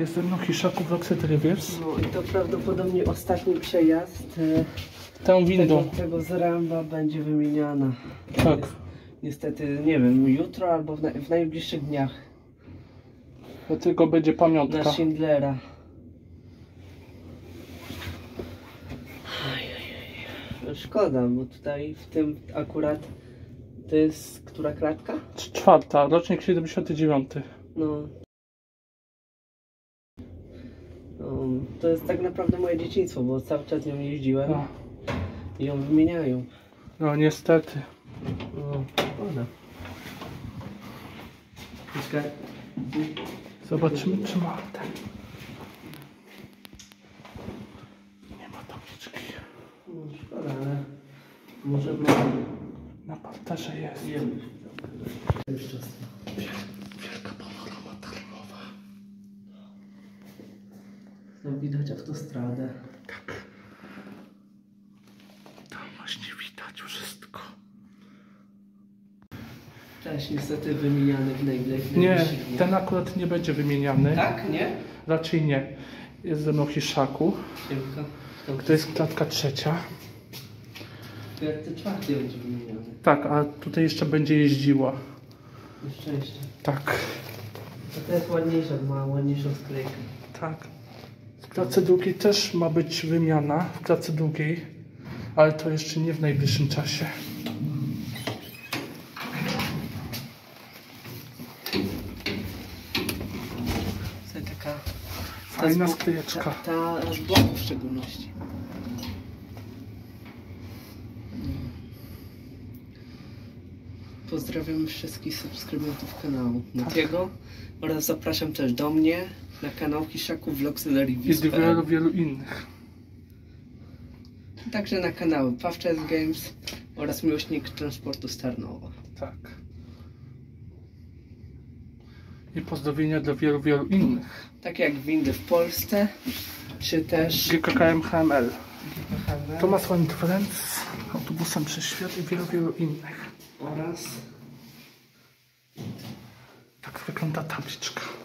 Jest ze mną Hishaku Roxette Rivers. No i to prawdopodobnie ostatni przejazd e, Tą tego, windą. tego z Ramba będzie wymieniana. Tak. Niestety, nie wiem, jutro albo w, na, w najbliższych dniach Dlatego będzie na pamiątka. Schindlera. Ajajaj. No Szkoda, bo tutaj w tym akurat to jest która klatka? Czwarta, rocznik 79. No. To jest tak naprawdę moje dzieciństwo, bo cały czas nią jeździłem No, i ją wymieniają. no niestety. No, szkoda. Zobaczymy czy ma ten. Nie ma tabliczki. No, szkoda, ale może ma... Na parterze jest. Wielka panorama No widać autostradę. Tak. Tam właśnie widać wszystko. Też niestety wymieniany w najbliższych Nie, ten akurat nie będzie wymieniany. Tak, nie? Raczej nie. Jest ze mną. Siemka. To, To jest klatka trzecia. to jak ty czwarty będzie wymieniany. Tak, a tutaj jeszcze będzie jeździła. Na szczęście. Tak. To, to jest ładniejsza, ma ładniejszą sklejkę. Tak. W klatce drugiej też ma być wymiana. W klatce drugiej. Ale to jeszcze nie w najbliższym czasie. Taka... Fajna ta- sklejeczka. Ta, ta z w szczególności. Pozdrawiam wszystkich subskrybentów kanału Matiego oraz zapraszam też do mnie na kanał Hishaku Vlogs and I do wielu, wielu innych. Także na kanały Pawczes Games oraz Miłośnik Transportu Starnowo. Tak. I pozdrowienia dla wielu, wielu innych. Tak jak windy w Polsce, czy też GKKM HML. Thomas One Friends, autobusem przez świat i wielu, wielu innych. Oraz Tak wygląda tabliczka.